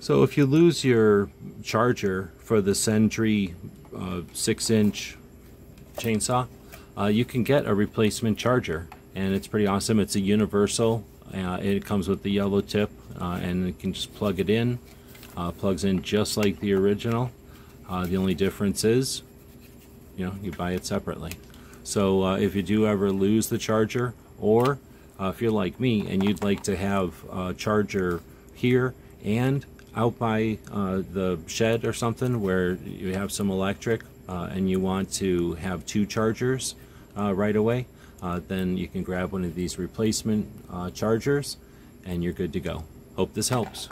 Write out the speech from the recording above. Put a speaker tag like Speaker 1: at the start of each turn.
Speaker 1: So if you lose your charger for the Sentry uh, 6 inch chainsaw, uh, you can get a replacement charger and it's pretty awesome. It's a universal. Uh, it comes with the yellow tip uh, and you can just plug it in. Uh, plugs in just like the original. Uh, the only difference is, you know, you buy it separately. So uh, if you do ever lose the charger or if you're like me and you'd like to have a charger here and out by uh, the shed or something where you have some electric uh, and you want to have two chargers uh, right away, uh, then you can grab one of these replacement uh, chargers and you're good to go. Hope this helps.